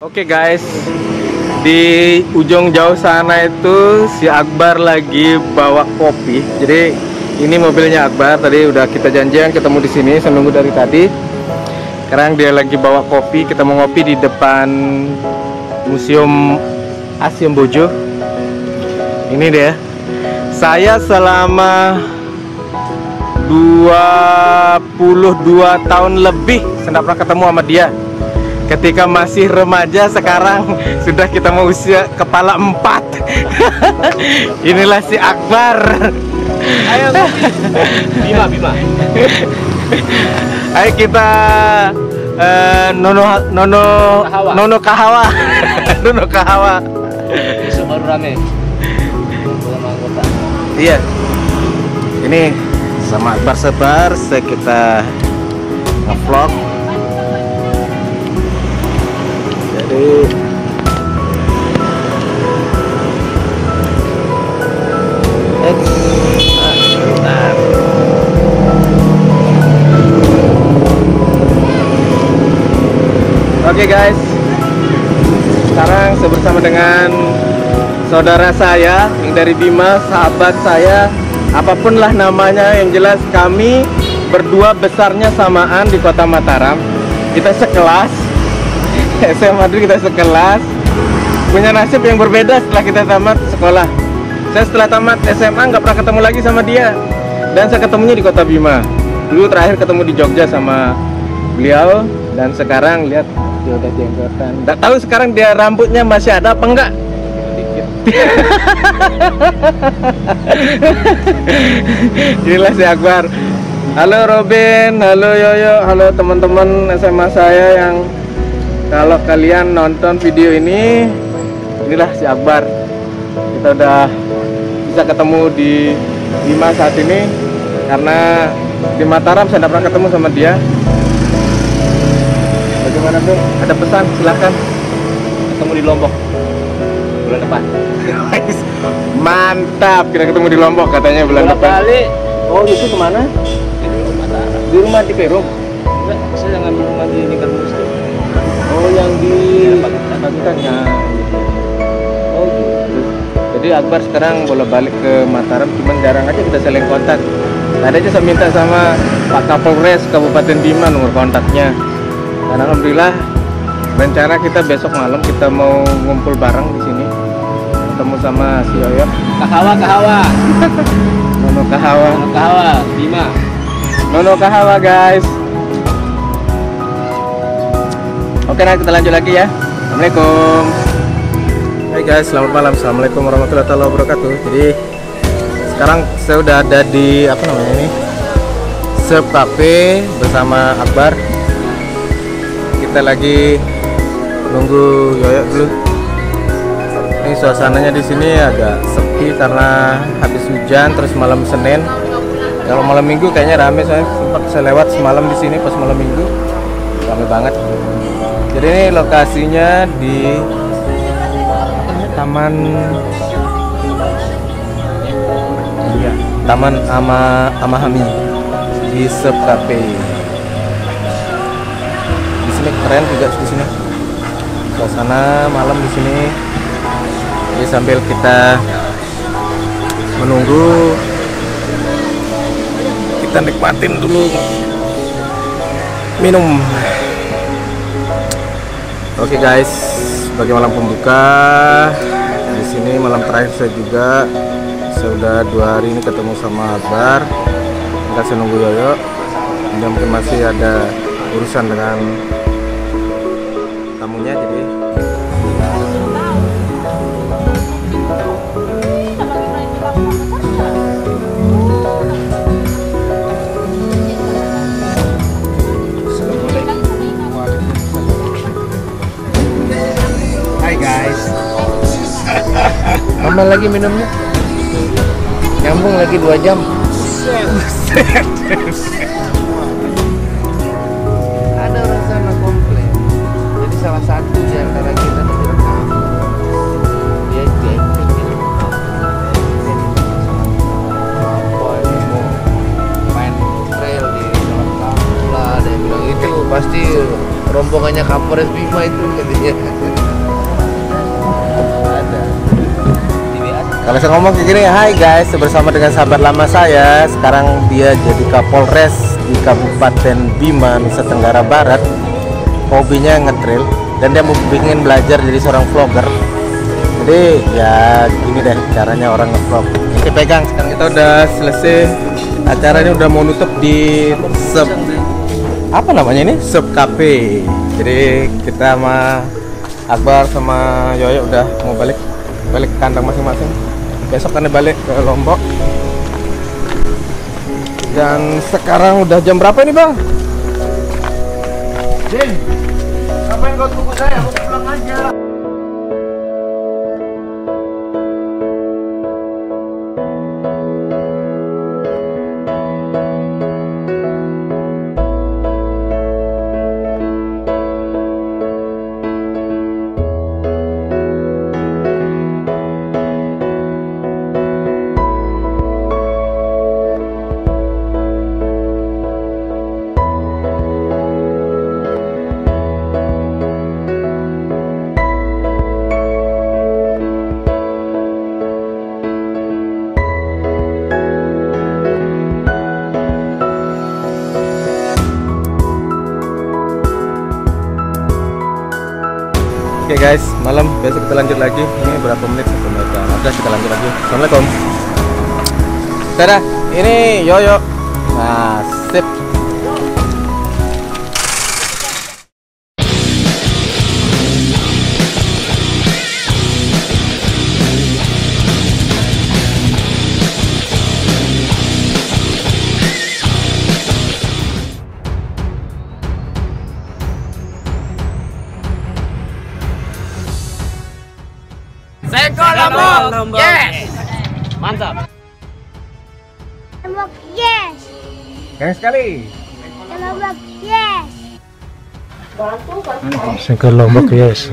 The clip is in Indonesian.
Oke guys, di ujung jauh sana itu si Akbar lagi bawa kopi. Jadi ini mobilnya Akbar. Tadi udah kita janjian ketemu di sini, saya dari tadi. Sekarang dia lagi bawa kopi. Kita mau ngopi di depan Museum Asium Bojo. Ini dia. Saya selama 22 tahun lebih nggak pernah ketemu sama dia ketika masih remaja sekarang sudah kita mau usia kepala empat. Inilah si Akbar. Ayo Bima. Bima. ayo kita eh, nono nono Kahawa. nono kahawa. Nono kahawa. Besok baru rame. Iya. Ini sama Akbar Sebar saya kita ngevlog Oke guys, sekarang saya bersama dengan saudara saya yang dari Bima, sahabat saya, apa pun lah namanya, yang jelas kami berdua besarnya samaan di kota Mataram. Kita sekelas, SMA dulu kita sekelas, punya nasib yang berbeda setelah kita tamat sekolah. Saya setelah tamat SMA nggak pernah ketemu lagi sama dia, dan saya ketemunya di kota Bima. Dulu terakhir ketemu di Jogja sama beliau, dan sekarang lihat dia udah jenggotan. Nggak tahu sekarang dia rambutnya masih ada apa enggak? Dikit. Inilah si Akbar. Halo Robin, halo Yoyo, halo teman-teman SMA saya yang kalau kalian nonton video ini, inilah si Akbar. Kita udah bisa ketemu di Bima saat ini karena di Mataram saya tidak pernah ketemu sama dia. Bagaimana Bro? Ada pesan? Silahkan. Ketemu di Lombok bulan depan. Mantap, kita ketemu di Lombok katanya bulan Bolak depan. balik Oh, itu ke mana? di rumah Tara. Di rumah di Perum. Enggak, saya ngambil rumah di Nikar Muslim. Oh, yang di. Pakitan ya. Oh, gitu. Jadi Akbar sekarang boleh balik ke Mataram, cuman jarang aja kita saling kontak. Tadi aja saya minta sama Pak Kapolres Kabupaten Bima nomor kontaknya. Dan alhamdulillah rencana kita besok malam kita mau ngumpul bareng di sini. Ketemu sama si Yoyo, Kahawa Kahawa. Nono Kahawa. Kalau Kahawa Bima. Nono Kahawa guys. Oke, nah kita lanjut lagi ya. Assalamualaikum. Hai guys, selamat malam. Assalamualaikum warahmatullahi wabarakatuh. Jadi sekarang saya udah ada di apa namanya ini? Surf Cafe bersama Akbar. Kita lagi nunggu Yoyo dulu. Ini suasananya di sini agak sepi karena habis hujan terus malam Senin. Kalau malam Minggu kayaknya rame saya sempat saya lewat semalam di sini pas malam Minggu rame banget. Jadi ini lokasinya di Taman Iya, Taman Ama Amahami di Sub Cafe. Sini keren juga di sini. Suasana malam di sini. Jadi sambil kita menunggu kita nikmatin dulu minum oke guys sebagai malam pembuka di sini malam terakhir saya juga saya udah dua hari ini ketemu sama Akbar kita saya nunggu Yoyo dia mungkin masih ada urusan dengan tamunya jadi Hai guys. Tambah lagi minumnya. Nyambung lagi dua jam. Salah satu di antara kita. Dia main trail di kampung lah. Dia bilang itu pasti rombongannya Kapolres Bima itu katanya. Kalau saya ngomong kayak gini, hai guys, bersama dengan sahabat lama saya. Sekarang dia jadi Kapolres di Kabupaten Bima, Nusa Tenggara Barat. Hobinya ngetrail dan dia mau ingin belajar jadi seorang vlogger. Jadi ya gini deh caranya orang ngevlog. Ini pegang. Sekarang kita udah selesai. Acaranya udah mau nutup di sub apa namanya ini sub cafe. Jadi kita sama Akbar sama Yoyo udah mau balik balik ke kandang masing-masing besok kan balik ke Lombok dan sekarang udah jam berapa nih bang? Din, ngapain kau tunggu saya? Aku pulang aja. Oke guys, malam besok kita lanjut lagi. Ini berapa menit satu menit jam. Udah kita lanjut lagi. Assalamualaikum. Dadah, ini Yoyo. Nah, sip. Mantap. Lombok yes. Keren sekali. Lombok yes. Sengkel Lombok, yes.